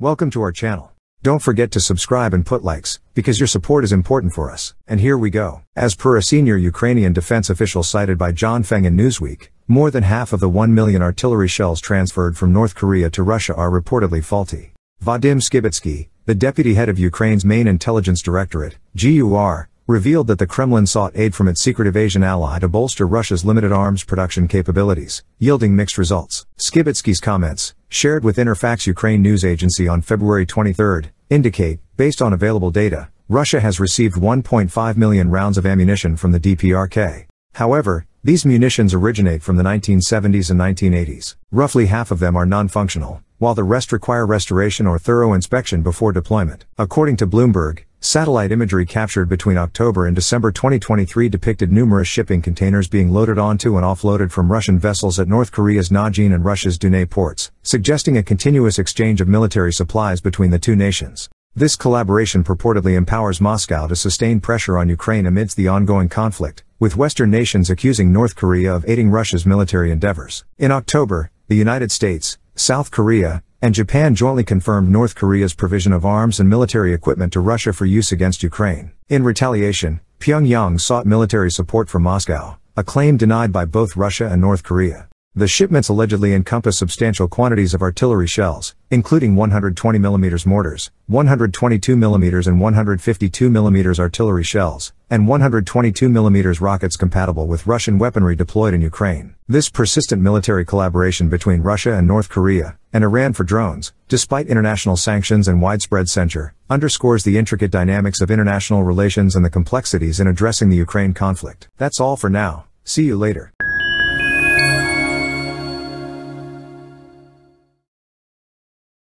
Welcome to our channel. Don't forget to subscribe and put likes, because your support is important for us. And here we go. As per a senior Ukrainian defense official cited by John Feng in Newsweek, more than half of the 1 million artillery shells transferred from North Korea to Russia are reportedly faulty. Vadym Skibitsky, the deputy head of Ukraine's main intelligence directorate, GUR, revealed that the Kremlin sought aid from its secretive Asian ally to bolster Russia's limited arms production capabilities, yielding mixed results. Skibitsky's comments, shared with Interfax Ukraine news agency on February 23, indicate, based on available data, Russia has received 1.5 million rounds of ammunition from the DPRK. However, these munitions originate from the 1970s and 1980s. Roughly half of them are non-functional, while the rest require restoration or thorough inspection before deployment. According to Bloomberg, satellite imagery captured between October and December 2023 depicted numerous shipping containers being loaded onto and offloaded from Russian vessels at North Korea's Najin and Russia's Dunay ports, suggesting a continuous exchange of military supplies between the two nations. This collaboration purportedly empowers Moscow to sustain pressure on Ukraine amidst the ongoing conflict, with Western nations accusing North Korea of aiding Russia's military endeavors. In October, the United States, South Korea, and Japan jointly confirmed North Korea's provision of arms and military equipment to Russia for use against Ukraine. In retaliation, Pyongyang sought military support from Moscow, a claim denied by both Russia and North Korea. The shipments allegedly encompass substantial quantities of artillery shells, including 120mm mortars, 122mm and 152mm artillery shells, and 122mm rockets compatible with Russian weaponry deployed in Ukraine. This persistent military collaboration between Russia and North Korea, and Iran for drones, despite international sanctions and widespread censure, underscores the intricate dynamics of international relations and the complexities in addressing the Ukraine conflict. That's all for now. See you later.